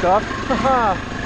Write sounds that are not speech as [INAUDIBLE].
Sarp. [LAUGHS]